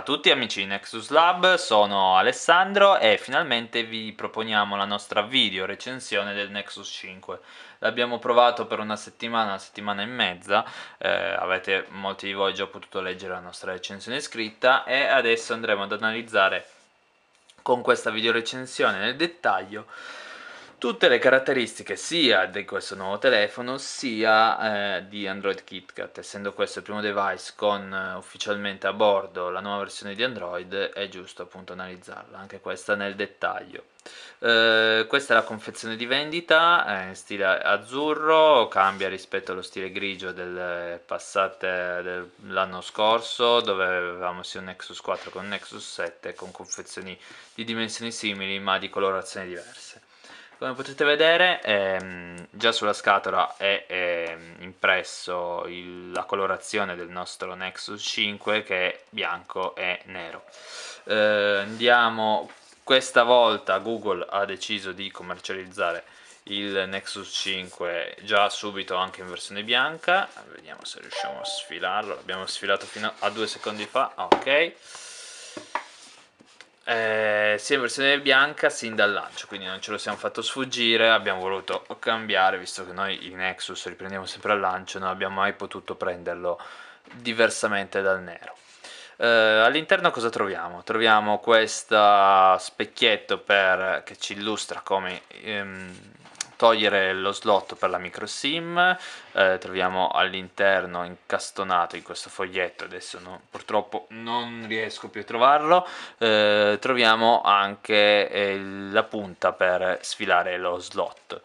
A tutti amici di Nexus Lab, sono Alessandro e finalmente vi proponiamo la nostra video recensione del Nexus 5. L'abbiamo provato per una settimana, una settimana e mezza, eh, avete molti di voi già potuto leggere la nostra recensione scritta e adesso andremo ad analizzare con questa video recensione nel dettaglio tutte le caratteristiche sia di questo nuovo telefono sia eh, di Android KitKat. Essendo questo il primo device con eh, ufficialmente a bordo la nuova versione di Android è giusto appunto analizzarla anche questa nel dettaglio. Eh, questa è la confezione di vendita è in stile azzurro cambia rispetto allo stile grigio del passate dell'anno scorso dove avevamo sia un Nexus 4 con un Nexus 7 con confezioni di dimensioni simili ma di colorazioni diverse come potete vedere ehm, già sulla scatola è ehm, impresso il, la colorazione del nostro Nexus 5 che è bianco e nero. Eh, andiamo questa volta Google ha deciso di commercializzare il Nexus 5 già subito anche in versione bianca. Vediamo se riusciamo a sfilarlo. L'abbiamo sfilato fino a due secondi fa ok eh, sia in versione bianca sin dal lancio quindi non ce lo siamo fatto sfuggire abbiamo voluto cambiare visto che noi i Nexus riprendiamo sempre al lancio non abbiamo mai potuto prenderlo diversamente dal nero eh, all'interno cosa troviamo? troviamo questo specchietto per, che ci illustra come ehm, togliere lo slot per la micro sim eh, troviamo all'interno incastonato in questo foglietto adesso no, purtroppo non riesco più a trovarlo eh, troviamo anche eh, la punta per sfilare lo slot.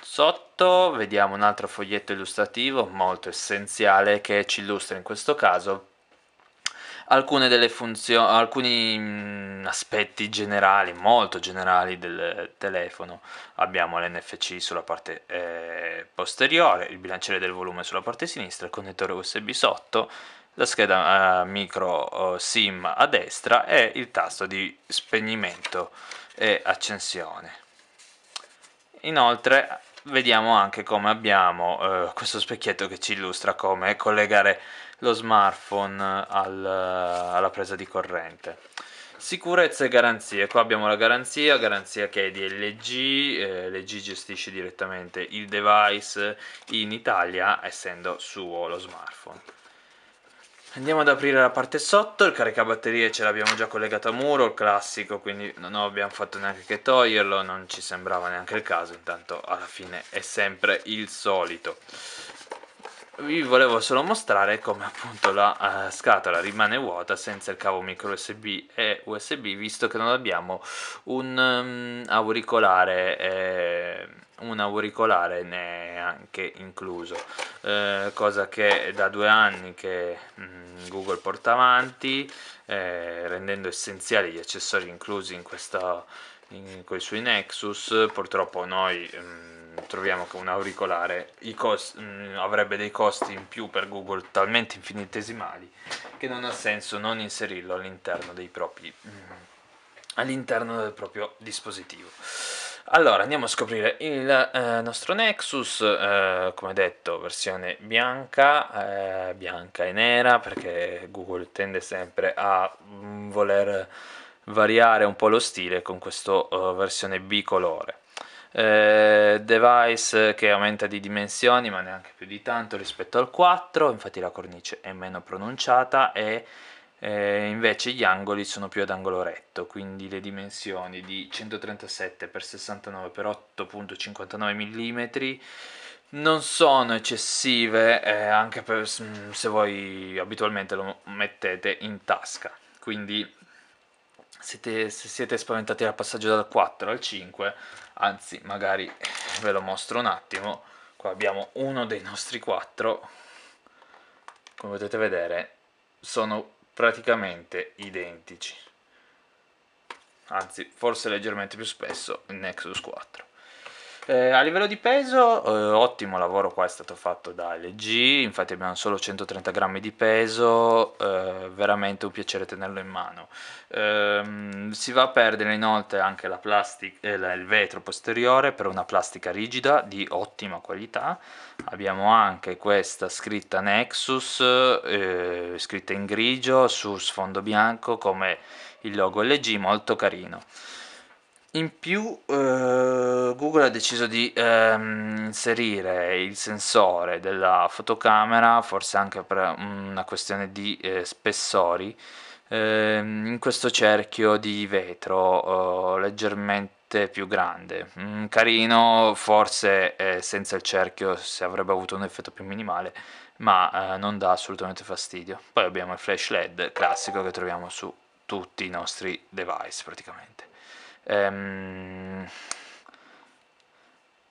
Sotto vediamo un altro foglietto illustrativo molto essenziale che ci illustra in questo caso alcune delle funzioni, alcuni mm, aspetti generali, molto generali del telefono. Abbiamo l'NFC sulla parte eh, posteriore, il bilanciere del volume sulla parte sinistra, il connettore USB sotto, la scheda eh, micro eh, SIM a destra e il tasto di spegnimento e accensione. Inoltre vediamo anche come abbiamo eh, questo specchietto che ci illustra come collegare lo smartphone al, alla presa di corrente. Sicurezza e garanzie. Qua abbiamo la garanzia garanzia che è di LG eh, LG gestisce direttamente il device in Italia essendo suo lo smartphone. Andiamo ad aprire la parte sotto il caricabatterie ce l'abbiamo già collegato a muro il classico quindi non abbiamo fatto neanche che toglierlo non ci sembrava neanche il caso intanto alla fine è sempre il solito vi volevo solo mostrare come appunto la uh, scatola rimane vuota senza il cavo micro USB e USB visto che non abbiamo un um, auricolare eh, un auricolare neanche incluso. Eh, cosa che da due anni che um, Google porta avanti eh, rendendo essenziali gli accessori inclusi in questa in, con i suoi Nexus purtroppo noi um, troviamo che un auricolare costi, mh, mm, avrebbe dei costi in più per Google talmente infinitesimali che non ha senso non inserirlo all'interno dei propri mh, mm, all'interno del proprio dispositivo. Allora andiamo a scoprire il eh, nostro Nexus eh, come detto versione bianca eh, bianca e nera perché Google tende sempre a mh, mm, voler variare un po' lo stile con questa eh, versione bicolore eh, device che aumenta di dimensioni ma neanche più di tanto rispetto al 4 infatti la cornice è meno pronunciata e eh, invece gli angoli sono più ad angolo retto quindi le dimensioni di 137 x 69 x 8.59 mm non sono eccessive eh, anche per, se voi abitualmente lo mettete in tasca. Quindi siete, se siete spaventati dal passaggio dal 4 al 5 anzi magari ve lo mostro un attimo. Qua abbiamo uno dei nostri quattro. Come potete vedere sono praticamente identici. Anzi forse leggermente più spesso il Nexus 4 Eh, a livello di peso, eh, ottimo lavoro qua è stato fatto da LG, infatti abbiamo solo 130 grammi di peso, eh, veramente un piacere tenerlo in mano. Ehm, si va a perdere inoltre anche la plastica, eh, il vetro posteriore per una plastica rigida di ottima qualità. Abbiamo anche questa scritta Nexus, eh, scritta in grigio su sfondo bianco come il logo LG, molto carino. In più eh, Google ha deciso di ehm, inserire il sensore della fotocamera, forse anche per una questione di eh, spessori, ehm, in questo cerchio di vetro eh, leggermente più grande. Mm, carino, forse eh, senza il cerchio si avrebbe avuto un effetto più minimale, ma eh, non dà assolutamente fastidio. Poi abbiamo il flash LED classico che troviamo su tutti i nostri device praticamente. Ehm,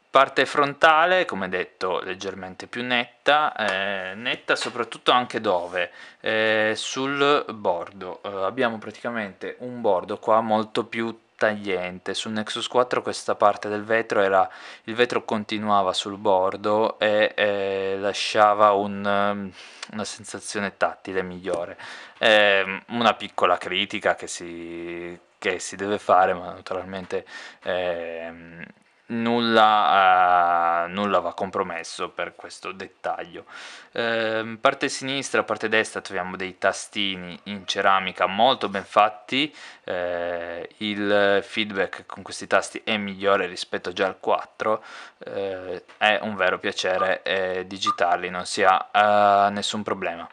parte frontale, come detto, leggermente più netta, eh, netta soprattutto anche dove? Eh, sul bordo. Eh, abbiamo praticamente un bordo qua molto più tagliente. Sul Nexus 4 questa parte del vetro era, il vetro continuava sul bordo e eh, lasciava un, um, una sensazione tattile migliore. Eh, una piccola critica che si, che si deve fare, ma naturalmente ehm, nulla, uh, nulla, va compromesso per questo dettaglio. Eh, parte sinistra, parte destra troviamo dei tastini in ceramica molto ben fatti, eh, il feedback con questi tasti è migliore rispetto già al 4, eh, è un vero piacere eh, digitarli, non si ha nessun problema.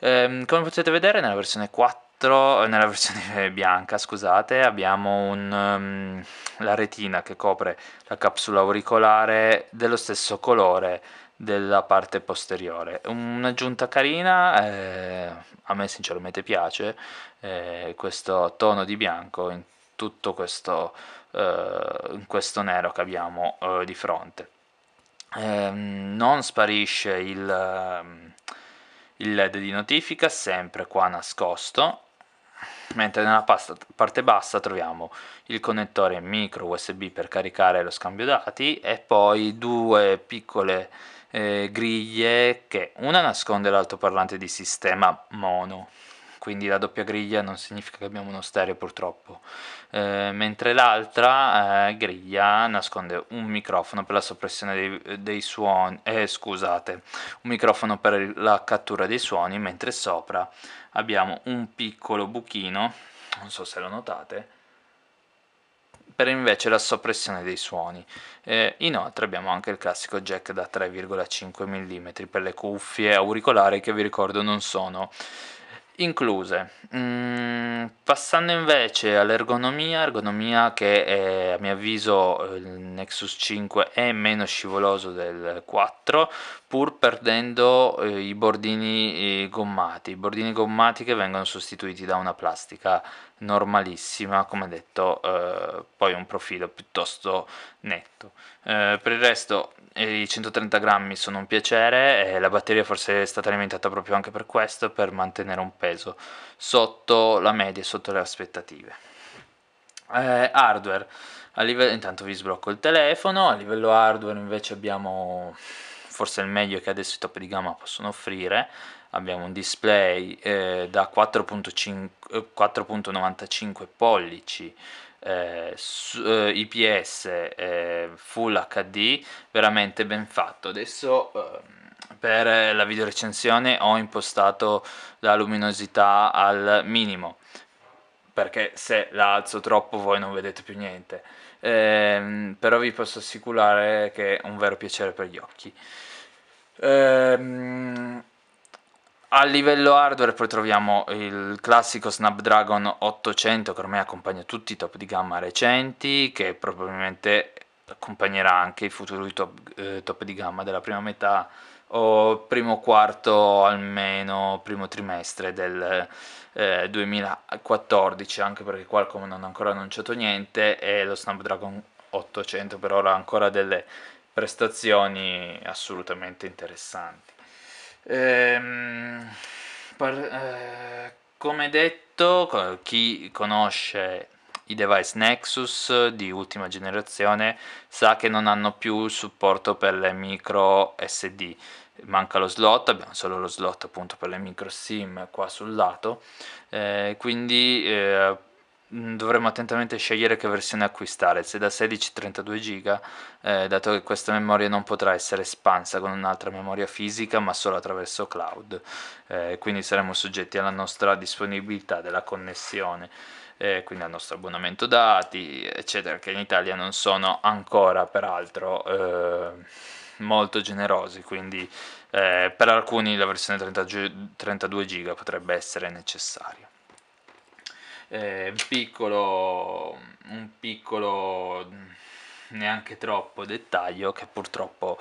Ehm, come potete vedere nella versione 4 nella versione bianca scusate abbiamo un, um, la retina che copre la capsula auricolare dello stesso colore della parte posteriore. Un'aggiunta carina eh, a me sinceramente piace eh, questo tono di bianco in tutto questo, eh, in questo nero che abbiamo eh, di fronte. Ehm, non sparisce il, ehm, il led di notifica sempre qua nascosto mentre nella parte bassa troviamo il connettore micro USB per caricare lo scambio dati e poi due piccole eh, griglie che una nasconde l'altoparlante di sistema mono. Quindi la doppia griglia non significa che abbiamo uno stereo purtroppo, eh, mentre l'altra eh, griglia nasconde un microfono per la soppressione dei, dei suoni, eh, scusate, un microfono per la cattura dei suoni, mentre sopra abbiamo un piccolo buchino, non so se lo notate, per invece la soppressione dei suoni. Eh, inoltre abbiamo anche il classico jack da 3,5 mm per le cuffie auricolari che vi ricordo non sono incluse. Mm, passando invece all'ergonomia, ergonomia che è, a mio avviso il Nexus 5 è meno scivoloso del 4 pur perdendo eh, i bordini eh, gommati, i bordini gommati che vengono sostituiti da una plastica normalissima, come detto, eh, poi un profilo piuttosto netto. Eh, per il resto i 130 grammi sono un piacere e la batteria forse è stata alimentata proprio anche per questo, per mantenere un peso sotto la media e sotto le aspettative. Eh, hardware, livello, intanto vi sblocco il telefono, a livello hardware invece abbiamo forse il meglio che adesso i top di gamma possono offrire, abbiamo un display eh, da 4.95 pollici eh, eh, IPS eh, Full HD veramente ben fatto. Adesso ehm, per la video recensione ho impostato la luminosità al minimo perché se la alzo troppo voi non vedete più niente. Eh, però vi posso assicurare che è un vero piacere per gli occhi. Ehm, a livello hardware poi troviamo il classico Snapdragon 800 che ormai accompagna tutti i top di gamma recenti, che probabilmente accompagnerà anche i futuri top, eh, top di gamma della prima metà o primo quarto almeno primo trimestre del eh, 2014 anche perché Qualcomm non ha ancora annunciato niente e lo Snapdragon 800 per ora ha ancora delle prestazioni assolutamente interessanti Ehm, per, eh, come detto, chi conosce i device Nexus di ultima generazione sa che non hanno più il supporto per le micro SD manca lo slot, abbiamo solo lo slot appunto per le micro SIM qua sul lato. Eh, quindi eh, dovremo attentamente scegliere che versione acquistare se da 16 32 giga eh, dato che questa memoria non potrà essere espansa con un'altra memoria fisica ma solo attraverso cloud eh, quindi saremo soggetti alla nostra disponibilità della connessione eh, quindi al nostro abbonamento dati, eccetera, che in Italia non sono ancora peraltro eh, molto generosi, quindi eh, per alcuni la versione 30, 32 giga potrebbe essere necessaria. Eh, piccolo, un piccolo neanche troppo dettaglio che purtroppo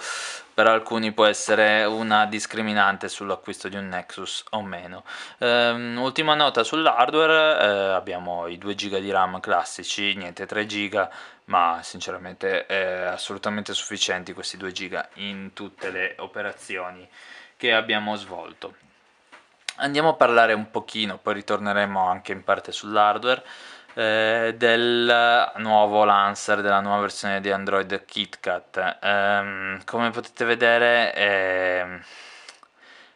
per alcuni può essere una discriminante sull'acquisto di un Nexus o meno. Um, ultima nota sull'hardware, eh, abbiamo i 2 GB di RAM classici, niente 3 GB, ma sinceramente assolutamente sufficienti questi 2 GB in tutte le operazioni che abbiamo svolto. Andiamo a parlare un pochino, poi ritorneremo anche in parte sull'hardware eh, del nuovo Lancer, della nuova versione di Android KitKat. Eh, come potete vedere è,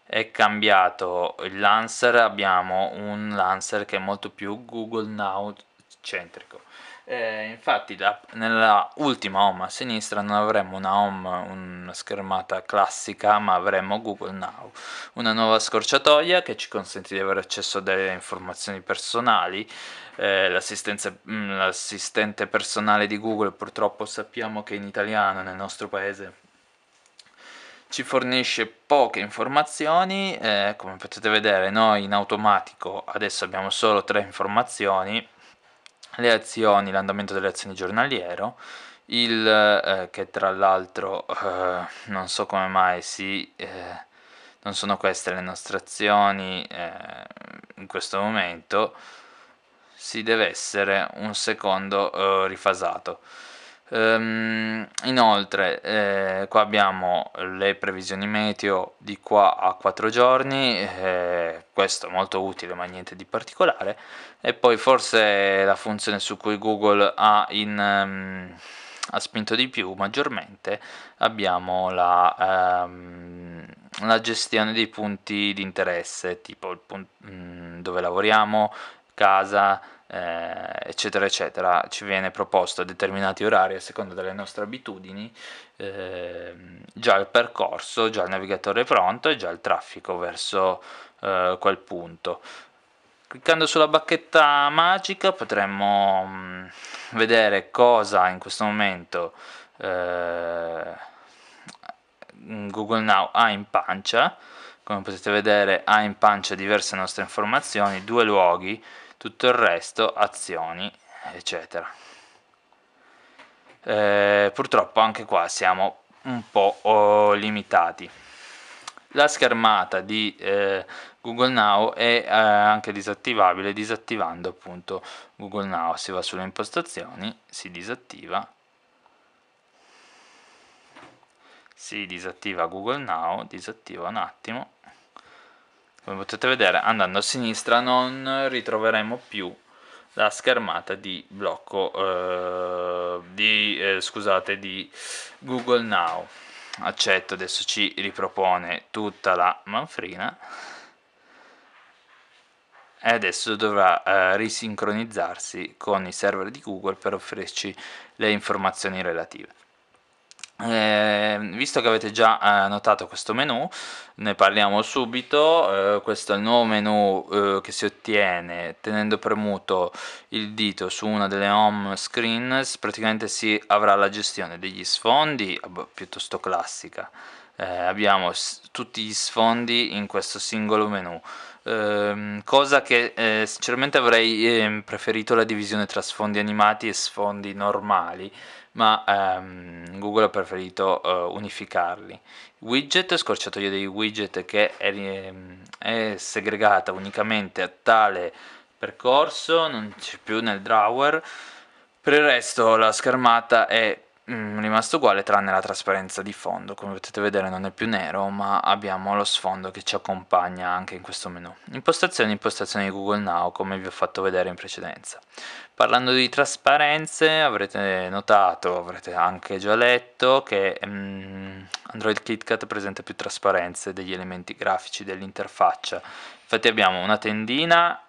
è cambiato il Lancer, abbiamo un Lancer che è molto più Google Now centrico. Eh, infatti da, nella ultima home a sinistra non avremo una home, una schermata classica, ma avremo Google Now, una nuova scorciatoia che ci consente di avere accesso a delle informazioni personali, eh, mm, l'assistente personale di Google purtroppo sappiamo che in italiano nel nostro paese ci fornisce poche informazioni, eh, come potete vedere noi in automatico adesso abbiamo solo tre informazioni, le azioni, l'andamento delle azioni giornaliero, il eh, che tra l'altro eh, non so come mai si eh, non sono queste le nostre azioni eh, in questo momento si deve essere un secondo uh, rifasato. Um, inoltre eh, qua abbiamo le previsioni meteo di qua a 4 giorni, eh, questo è molto utile ma niente di particolare. E poi forse la funzione su cui Google ha, in, um, ha spinto di più maggiormente abbiamo la, um, la gestione dei punti di interesse tipo il punto, um, dove lavoriamo, casa, eh, eccetera eccetera ci viene proposto a determinati orari a seconda delle nostre abitudini eh, già il percorso, già il navigatore pronto e già il traffico verso eh, quel punto. Cliccando sulla bacchetta magica potremmo mh, mm, vedere cosa in questo momento eh, Google Now ha in pancia. Come potete vedere ha in pancia diverse nostre informazioni, due luoghi tutto il resto azioni eccetera. Eh, purtroppo anche qua siamo un po' oh, limitati. La schermata di eh, Google Now è eh, anche disattivabile disattivando appunto Google Now. Si va sulle impostazioni si disattiva. Si disattiva Google Now disattiva un attimo come potete vedere andando a sinistra non ritroveremo più la schermata di blocco eh, di, eh, scusate di Google Now. Accetto adesso ci ripropone tutta la manfrina. E adesso dovrà eh, risincronizzarsi con i server di Google per offrirci le informazioni relative eh, visto che avete già eh, notato questo menu ne parliamo subito. Eh, questo è il nuovo menu eh, che si ottiene tenendo premuto il dito su una delle home screen praticamente si avrà la gestione degli sfondi piuttosto classica. Eh, abbiamo tutti gli sfondi in questo singolo menu ehm, cosa che eh, sinceramente avrei ehm, preferito la divisione tra sfondi animati e sfondi normali ma ehm, Google ha preferito uh, unificarli. Widget, scorciatoia dei widget che è, è, segregata unicamente a tale percorso, non c'è più nel drawer. Per il resto la schermata è mm, rimasto uguale tranne la trasparenza di fondo, come potete vedere non è più nero ma abbiamo lo sfondo che ci accompagna anche in questo menu. Impostazioni, impostazioni di Google Now come vi ho fatto vedere in precedenza. Parlando di trasparenze avrete notato, avrete anche già letto che um, Android KitKat presenta più trasparenze degli elementi grafici dell'interfaccia. Infatti abbiamo una tendina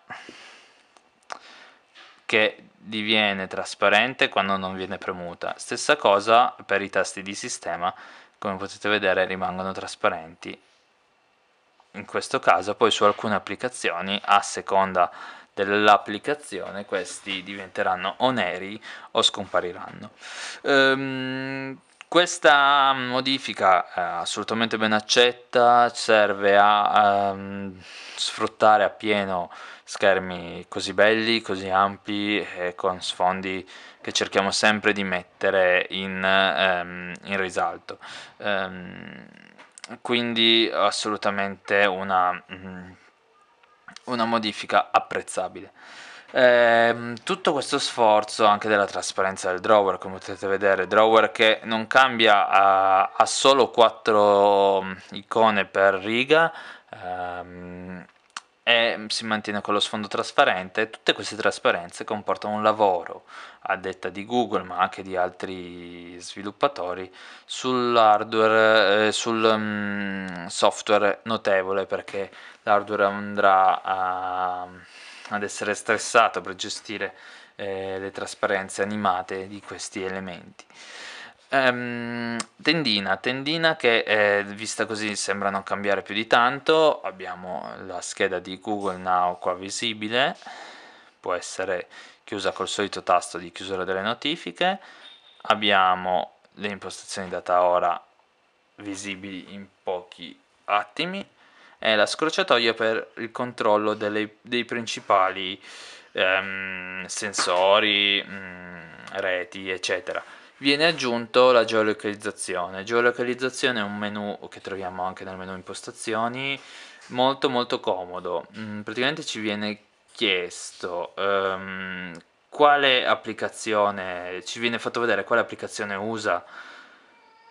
che diviene trasparente quando non viene premuta. Stessa cosa per i tasti di sistema, come potete vedere rimangono trasparenti. In questo caso poi su alcune applicazioni, a seconda dell'applicazione, questi diventeranno o neri o scompariranno. Um, questa modifica è assolutamente ben accetta, serve a um, sfruttare appieno schermi così belli, così ampi e con sfondi che cerchiamo sempre di mettere in, um, in risalto. Um, quindi assolutamente una, mm, una modifica apprezzabile. Eh, tutto questo sforzo anche della trasparenza del drawer, come potete vedere, drawer che non cambia a, a solo 4 mm, icone per riga, ehm, e si mantiene con lo sfondo trasparente. Tutte queste trasparenze comportano un lavoro a detta di Google ma anche di altri sviluppatori sull'hardware, eh, sul um, software notevole perché l'hardware andrà a, ad essere stressato per gestire eh, le trasparenze animate di questi elementi. Um, tendina, tendina che eh, vista così sembra non cambiare più di tanto, abbiamo la scheda di Google Now qua visibile, può essere chiusa col solito tasto di chiusura delle notifiche, abbiamo le impostazioni data ora visibili in pochi attimi e la scorciatoia per il controllo delle, dei principali um, sensori, um, reti eccetera viene aggiunto la geolocalizzazione. Geolocalizzazione è un menu che troviamo anche nel menu impostazioni, molto molto comodo. Mm, praticamente ci viene chiesto um, quale applicazione, ci viene fatto vedere quale applicazione usa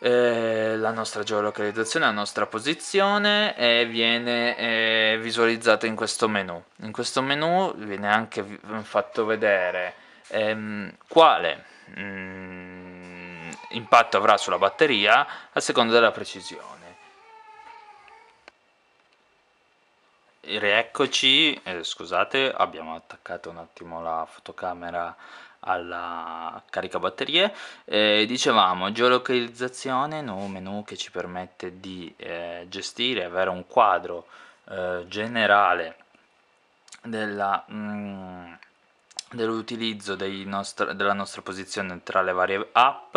eh, la nostra geolocalizzazione, la nostra posizione e viene eh, visualizzata in questo menu. In questo menu viene anche fatto vedere ehm, quale mh, mm, impatto avrà sulla batteria a seconda della precisione. Rieccoci, eh, scusate, abbiamo attaccato un attimo la fotocamera alla carica batterie eh, dicevamo geolocalizzazione un menu che ci permette di eh, gestire avere un quadro eh, generale della mm, dell'utilizzo della nostra posizione tra le varie app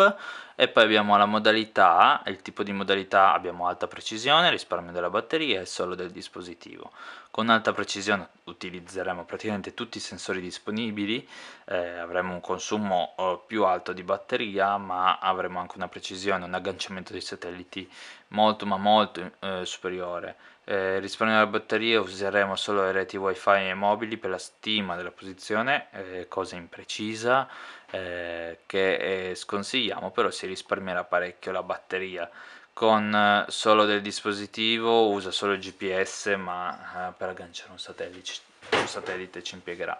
e poi abbiamo la modalità, il tipo di modalità abbiamo alta precisione, risparmio della batteria e solo del dispositivo. Con alta precisione utilizzeremo praticamente tutti i sensori disponibili, eh, avremo un consumo eh, più alto di batteria ma avremo anche una precisione, un agganciamento dei satelliti molto ma molto eh, superiore eh, risparmio della batteria useremo solo le reti wifi e mobili per la stima della posizione eh, cosa imprecisa eh, che eh, sconsigliamo però si risparmierà parecchio la batteria. Con eh, solo del dispositivo usa solo il gps ma eh, per agganciare un satellite, un satellite ci impiegherà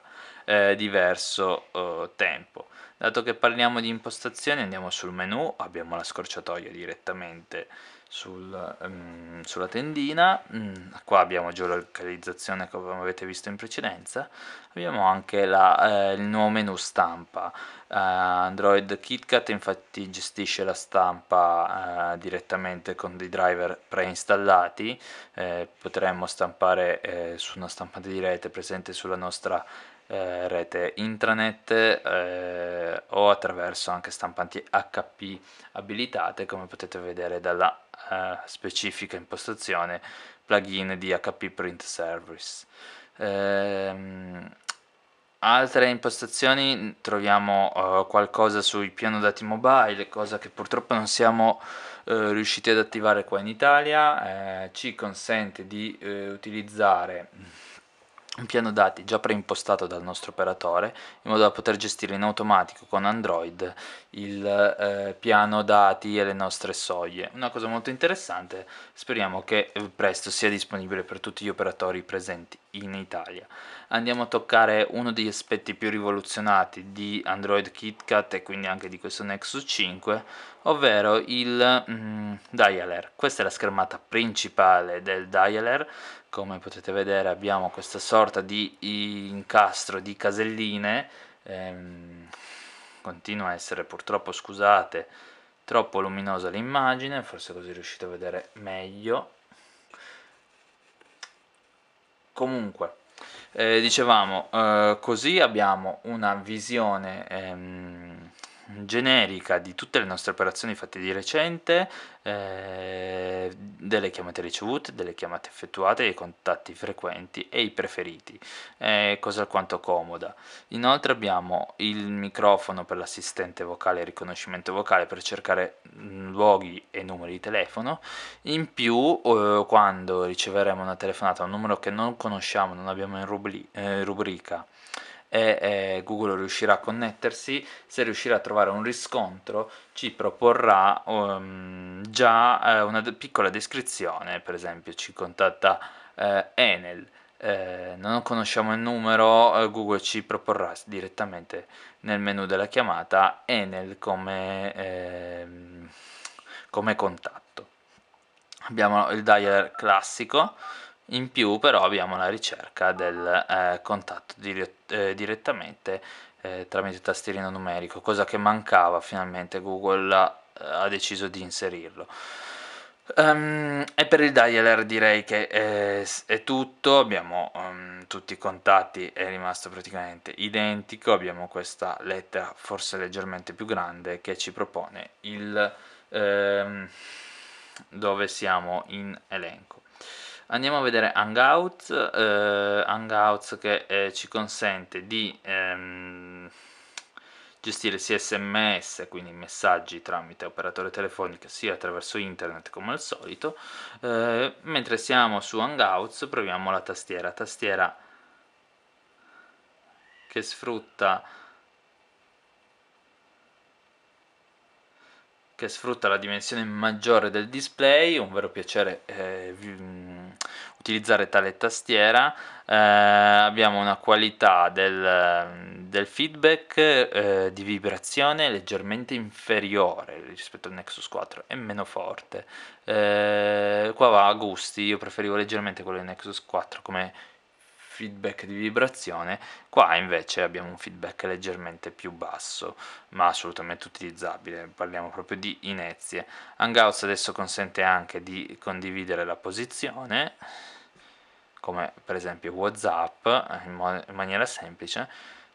diverso tempo. Dato che parliamo di impostazioni andiamo sul menu abbiamo la scorciatoia direttamente sul, um, sulla tendina, mm, qua abbiamo geolocalizzazione come avete visto in precedenza, abbiamo anche la, eh, il nuovo menu stampa, uh, Android KitKat infatti gestisce la stampa uh, direttamente con dei driver preinstallati, eh, potremmo stampare eh, su una stampante di rete presente sulla nostra eh, rete intranet eh, o attraverso anche stampanti HP abilitate come potete vedere dalla eh, specifica impostazione plugin di HP Print Service. Ehm, altre impostazioni troviamo uh, qualcosa sui piano dati mobile, cosa che purtroppo non siamo uh, riusciti ad attivare qua in Italia, eh, ci consente di uh, utilizzare un piano dati già preimpostato dal nostro operatore in modo da poter gestire in automatico con Android il eh, piano dati e le nostre soglie. Una cosa molto interessante, speriamo che presto sia disponibile per tutti gli operatori presenti in Italia. Andiamo a toccare uno degli aspetti più rivoluzionati di Android KitKat e quindi anche di questo Nexus 5, ovvero il mm, dialer. Questa è la schermata principale del dialer, come potete vedere abbiamo questa sorta di incastro di caselline, ehm, continua a essere purtroppo, scusate, troppo luminosa l'immagine, forse così riuscite a vedere meglio. Comunque, eh, dicevamo, eh, così abbiamo una visione ehm, generica di tutte le nostre operazioni fatte di recente, eh, delle chiamate ricevute, delle chiamate effettuate, i contatti frequenti e i preferiti, eh, cosa alquanto comoda. Inoltre abbiamo il microfono per l'assistente vocale e riconoscimento vocale per cercare mm, luoghi e numeri di telefono, in più eh, quando riceveremo una telefonata a un numero che non conosciamo, non abbiamo in rubri eh, rubrica, e eh, Google riuscirà a connettersi, se riuscirà a trovare un riscontro ci proporrà um, già eh, una piccola descrizione, per esempio ci contatta eh, Enel, eh, non conosciamo il numero, eh, Google ci proporrà direttamente nel menu della chiamata Enel come, ehm, come contatto. Abbiamo il dialer classico, in più però abbiamo la ricerca del eh, contatto dire eh, direttamente eh, tramite tastierino numerico, cosa che mancava finalmente Google ha, ha deciso di inserirlo. Um, e per il dialer direi che è, è tutto, abbiamo um, tutti i contatti, è rimasto praticamente identico, abbiamo questa lettera forse leggermente più grande che ci propone il um, dove siamo in elenco andiamo a vedere Hangouts, eh, Hangouts che eh, ci consente di ehm, gestire sia sms, quindi messaggi tramite operatore telefonico sia attraverso internet come al solito, eh, mentre siamo su Hangouts proviamo la tastiera, tastiera che sfrutta che sfrutta la dimensione maggiore del display, un vero piacere eh, utilizzare tale tastiera, eh, abbiamo una qualità del, del feedback eh, di vibrazione leggermente inferiore rispetto al Nexus 4, è meno forte, eh, qua va a gusti, io preferivo leggermente quello del Nexus 4 come feedback di vibrazione, qua invece abbiamo un feedback leggermente più basso, ma assolutamente utilizzabile, parliamo proprio di inezie. Hangouts adesso consente anche di condividere la posizione, come per esempio Whatsapp, in, in maniera semplice,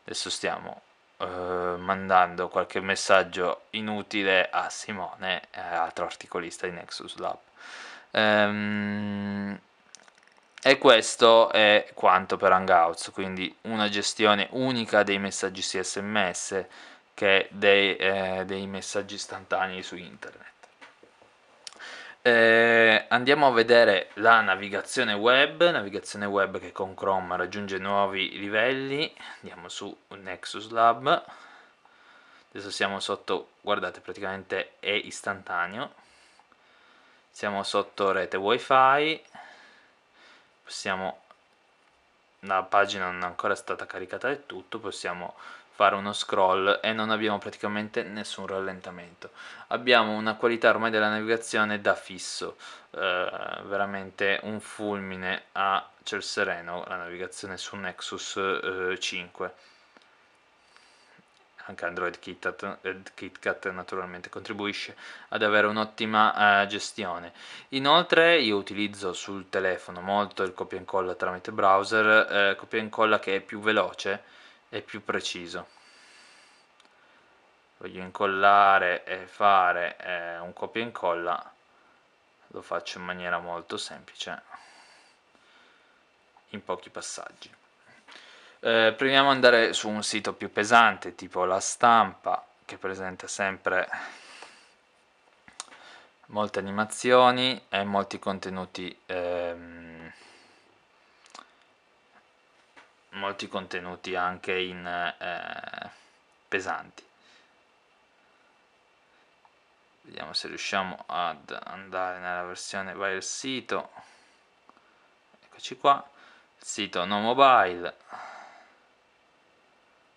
adesso stiamo eh, mandando qualche messaggio inutile a Simone, eh, altro articolista di Nexus Lab. Ehm, e questo è quanto per Hangouts, quindi una gestione unica dei messaggi CSMS che dei, eh, dei messaggi istantanei su internet. Eh, andiamo a vedere la navigazione web, navigazione web che con Chrome raggiunge nuovi livelli, andiamo su Nexus Lab, adesso siamo sotto, guardate praticamente è istantaneo, siamo sotto rete wifi, possiamo la pagina non è ancora stata caricata del tutto possiamo fare uno scroll e non abbiamo praticamente nessun rallentamento. Abbiamo una qualità ormai della navigazione da fisso. Eh, veramente un fulmine a ciel sereno la navigazione su Nexus eh, 5 anche Android KitKat, eh, KitKat naturalmente contribuisce ad avere un'ottima eh, gestione. Inoltre io utilizzo sul telefono molto il copia e incolla tramite browser, eh, copia e incolla che è più veloce e più preciso. Voglio incollare e fare eh, un copia e incolla, lo faccio in maniera molto semplice, in pochi passaggi. Eh, proviamo ad andare su un sito più pesante tipo la stampa che presenta sempre molte animazioni e molti contenuti ehm, molti contenuti anche in eh, pesanti. Vediamo se riusciamo ad andare nella versione vai al sito. Eccoci qua. Sito no mobile.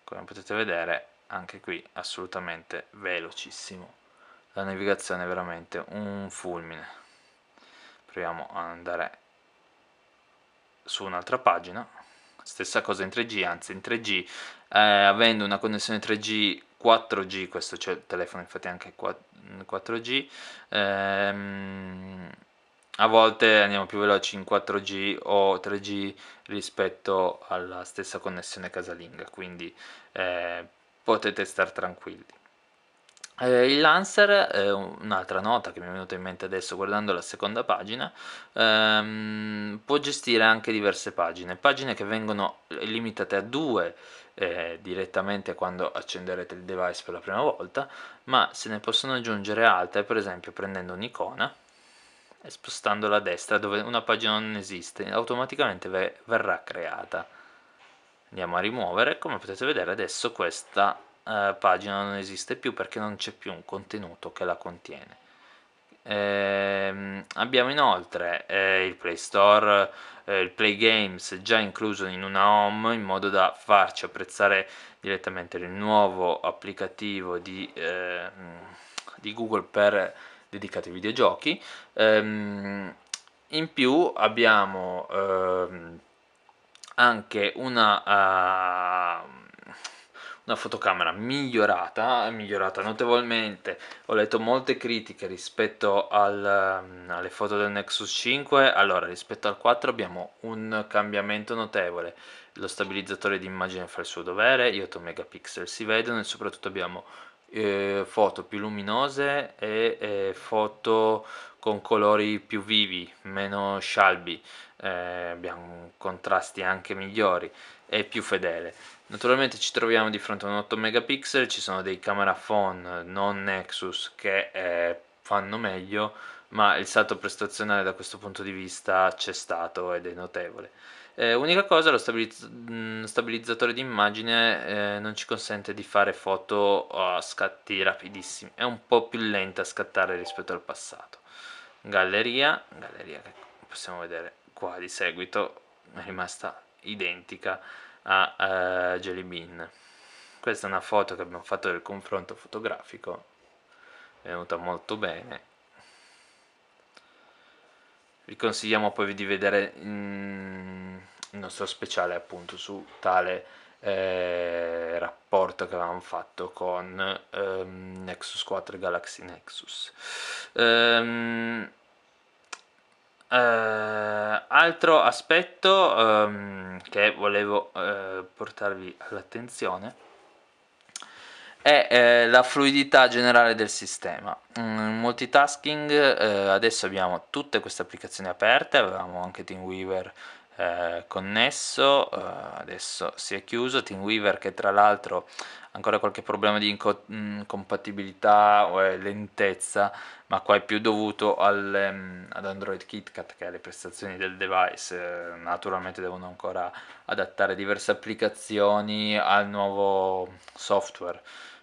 Come potete vedere anche qui assolutamente velocissimo. La navigazione è veramente un fulmine. Proviamo ad andare su un'altra pagina stessa cosa in 3G, anzi in 3G eh, avendo una connessione 3G 4G, questo c'è il telefono infatti anche 4G ehm, a volte andiamo più veloci in 4G o 3G rispetto alla stessa connessione casalinga quindi eh, potete stare tranquilli eh, il Lancer, è un'altra nota che mi è venuta in mente adesso guardando la seconda pagina, ehm, può gestire anche diverse pagine, pagine che vengono limitate a due eh, direttamente quando accenderete il device per la prima volta, ma se ne possono aggiungere altre, per esempio prendendo un'icona e spostandola a destra dove una pagina non esiste, automaticamente verrà creata. Andiamo a rimuovere, come potete vedere adesso questa eh, pagina non esiste più perché non c'è più un contenuto che la contiene. Eh, abbiamo inoltre eh, il Play Store, eh, il Play Games già incluso in una home in modo da farci apprezzare direttamente il nuovo applicativo di, ehm, di Google per dedicato ai videogiochi. Ehm, in più abbiamo ehm, anche una uh, una fotocamera migliorata, migliorata notevolmente, ho letto molte critiche rispetto al, um, alle foto del Nexus 5, allora rispetto al 4 abbiamo un cambiamento notevole, lo stabilizzatore di immagine fa il suo dovere, gli 8 megapixel si vedono e soprattutto abbiamo eh, foto più luminose e eh, foto con colori più vivi, meno scialbi, eh, abbiamo contrasti anche migliori e più fedele. Naturalmente ci troviamo di fronte a un 8 megapixel, ci sono dei camera phone non Nexus che eh, fanno meglio, ma il salto prestazionale da questo punto di vista c'è stato ed è notevole. Eh, unica cosa, lo stabilizz mm, stabilizzatore di immagine eh, non ci consente di fare foto a scatti rapidissimi, è un po' più lenta a scattare rispetto al passato. Galleria, galleria che possiamo vedere qua di seguito, è rimasta identica a uh, Jelly Bean. Questa è una foto che abbiamo fatto del confronto fotografico. È venuta molto bene. Vi consigliamo poi di vedere mm, il nostro speciale appunto su tale eh, rapporto che avevamo fatto con ehm, Nexus 4 e Galaxy Nexus. Ehm, eh, altro aspetto um, che volevo eh, portarvi all'attenzione è eh, la fluidità generale del sistema. Mm, multitasking, adesso abbiamo tutte queste applicazioni aperte, avevamo anche TeamWeaver eh, connesso, eh, adesso si è chiuso, TeamWeaver che tra l'altro ancora qualche problema di incompatibilità o lentezza, ma qua è più dovuto al, um, ad Android KitKat che alle prestazioni del device, eh, naturalmente devono ancora adattare diverse applicazioni al nuovo software,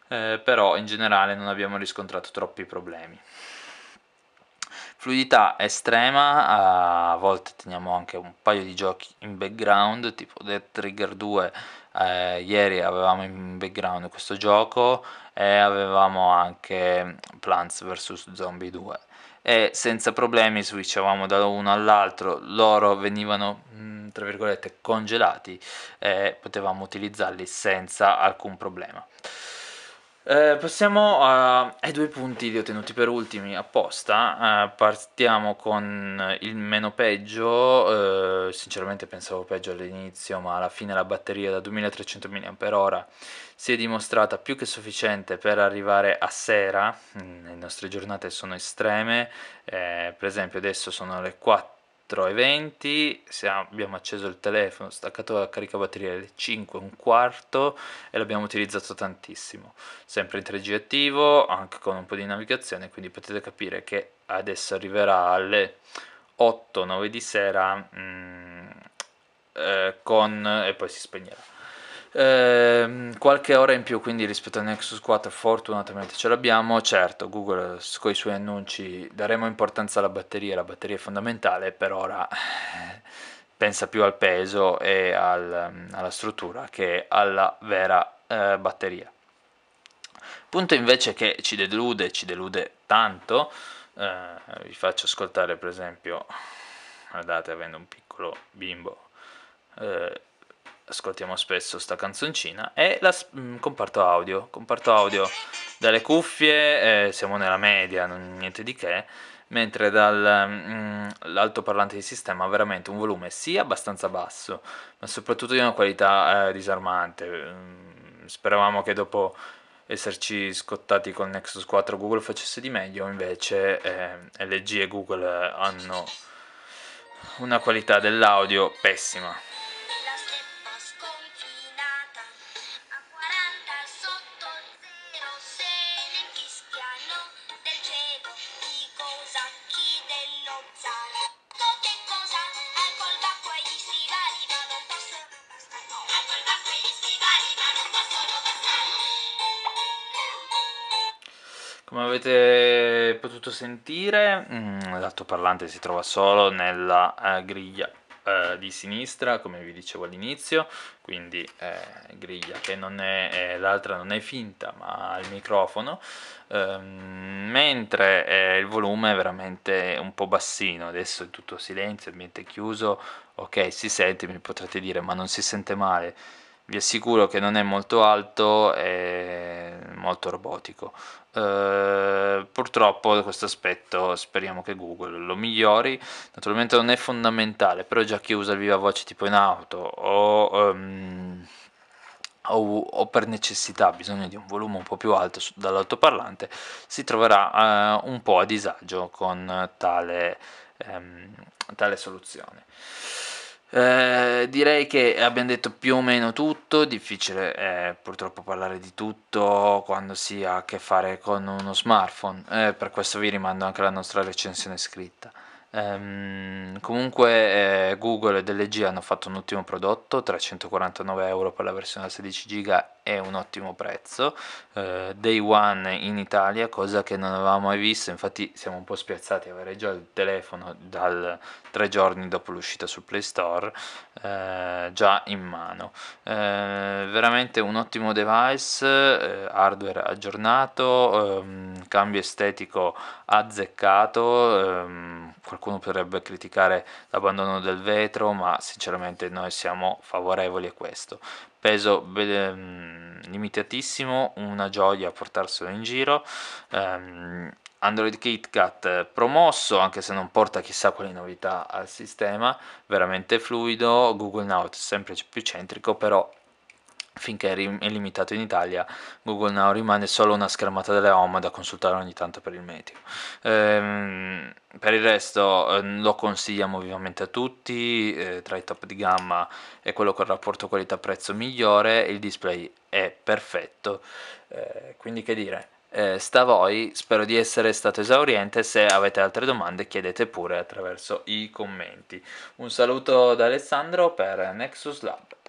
eh, però in generale non abbiamo riscontrato troppi problemi fluidità estrema, a volte teniamo anche un paio di giochi in background, tipo Dead Trigger 2, eh, ieri avevamo in background questo gioco e avevamo anche Plants vs Zombie 2 e senza problemi switchavamo da uno all'altro, loro venivano mm, tra virgolette congelati e potevamo utilizzarli senza alcun problema. Eh, passiamo a, ai due punti li ho tenuti per ultimi apposta. Eh, partiamo con il meno peggio. Eh, sinceramente pensavo peggio all'inizio, ma alla fine la batteria da 2300 mAh si è dimostrata più che sufficiente per arrivare a sera. Mm, le nostre giornate sono estreme. Eh, per esempio, adesso sono le 4 4.20 abbiamo acceso il telefono, staccato la caricabatteria alle 5 un quarto e l'abbiamo utilizzato tantissimo sempre in 3G attivo, anche con un po' di navigazione quindi potete capire che adesso arriverà alle 8-9 di sera mh, mm, eh, con, e poi si spegnerà. Eh, qualche ora in più quindi rispetto al Nexus 4 fortunatamente ce l'abbiamo. Certo Google con i suoi annunci daremo importanza alla batteria la batteria è fondamentale per ora eh, pensa più al peso e al, alla struttura che alla vera eh, batteria. Punto invece che ci delude ci delude tanto eh, vi faccio ascoltare per esempio guardate avendo un piccolo bimbo eh, ascoltiamo spesso sta canzoncina è la mh, comparto audio comparto audio dalle cuffie eh, siamo nella media non, niente di che mentre dall'altoparlante di sistema ha veramente un volume sì abbastanza basso ma soprattutto di una qualità eh, disarmante. Mm, speravamo che dopo esserci scottati con Nexus 4 Google facesse di meglio invece eh, LG e Google hanno una qualità dell'audio pessima avete potuto sentire, mm, l'altoparlante si trova solo nella eh, griglia eh, di sinistra, come vi dicevo all'inizio, quindi eh, griglia che non è, eh, l'altra non è finta ma ha il microfono, ehm, mentre eh, il volume è veramente un po' bassino, adesso è tutto silenzio, ambiente chiuso, ok si sente, mi potrete dire ma non si sente male, vi assicuro che non è molto alto e molto robotico Uh, purtroppo questo aspetto speriamo che Google lo migliori. Naturalmente non è fondamentale però già chi usa il viva voce tipo in auto o, um, o, o per necessità ha bisogno di un volume un po' più alto dall'altoparlante si troverà uh, un po' a disagio con tale, um, tale soluzione eh, direi che abbiamo detto più o meno tutto, difficile è purtroppo parlare di tutto quando si ha a che fare con uno smartphone, eh, per questo vi rimando anche alla nostra recensione scritta. Um, comunque eh, Google ed LG hanno fatto un ottimo prodotto, 349 euro per la versione da 16 GB è un ottimo prezzo, uh, day one in Italia, cosa che non avevamo mai visto, infatti siamo un po' spiazzati avere già il telefono dal tre giorni dopo l'uscita sul Play Store uh, già in mano. veramente un ottimo device, hardware aggiornato, um, cambio estetico azzeccato, um, qualcuno potrebbe criticare l'abbandono del vetro, ma sinceramente noi siamo favorevoli a questo. Peso eh, limitatissimo, una gioia portarselo in giro. Um, Android KitKat promosso, anche se non porta chissà quali novità al sistema, veramente fluido, Google Now sempre più centrico, però finché è limitato in Italia Google Now rimane solo una schermata delle home da consultare ogni tanto per il meteo ehm, per il resto eh, lo consigliamo vivamente a tutti eh, tra i top di gamma è quello con il rapporto qualità prezzo migliore il display è perfetto eh, quindi che dire eh, sta a voi, spero di essere stato esauriente, se avete altre domande chiedete pure attraverso i commenti. Un saluto da Alessandro per Nexus Lab.